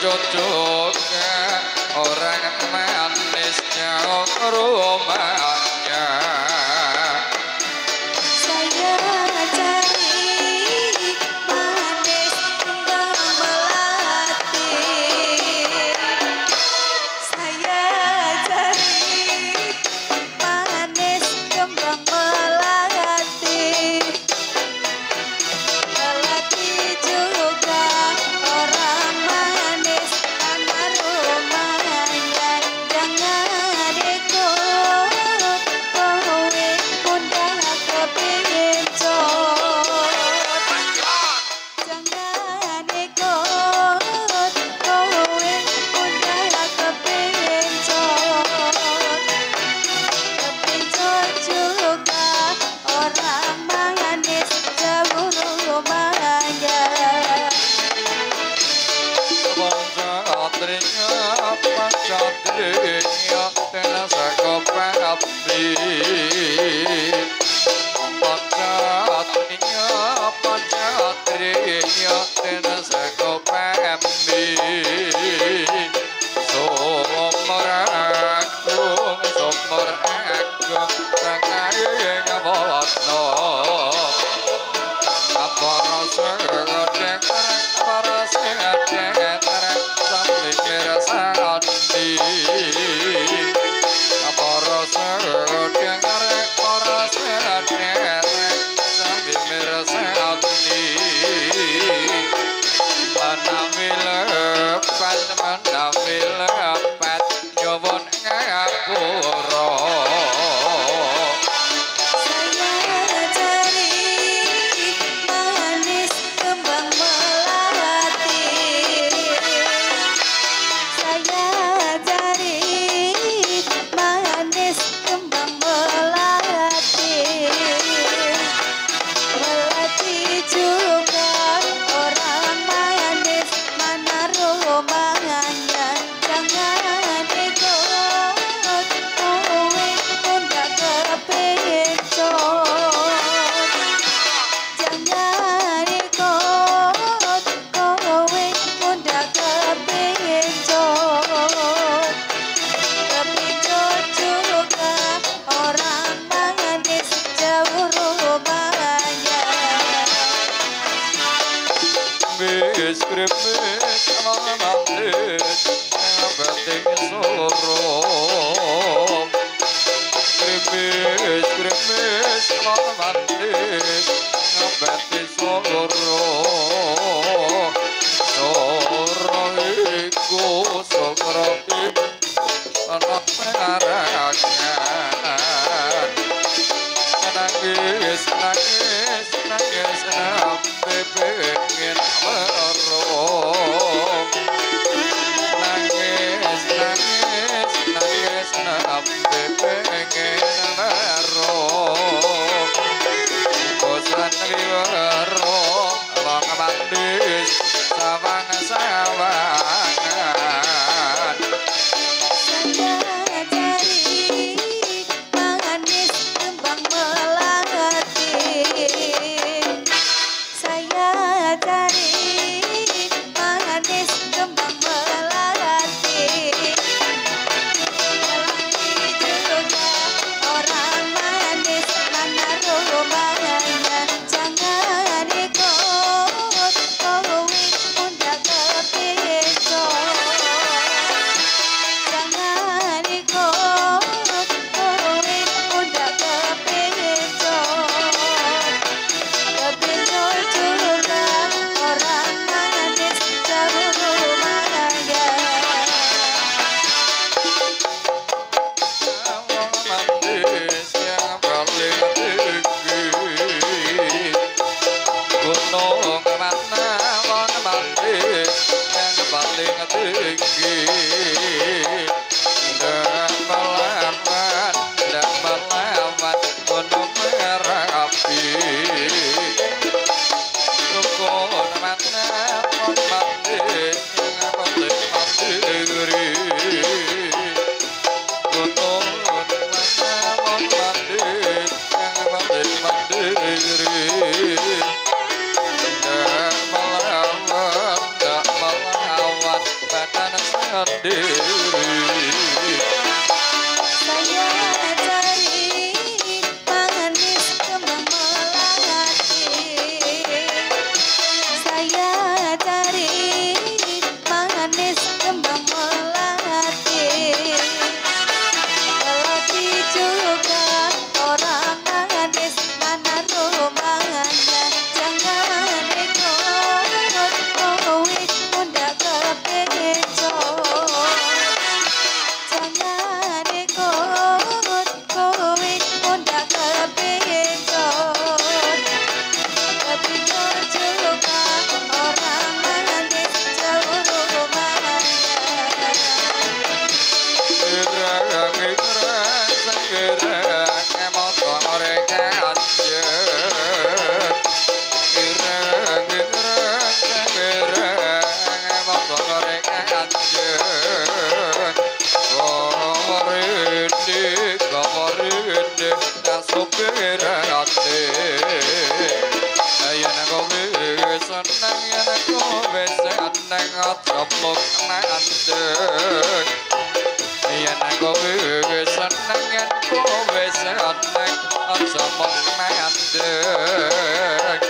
cocok ke orang manis jauh ruang gặp đi. Scrimmage, scrimmage, come on, come on, come nang yen aku wis nang atrapuk nang antuk yen aku wis nang yen aku wis nang atrapuk nang antuk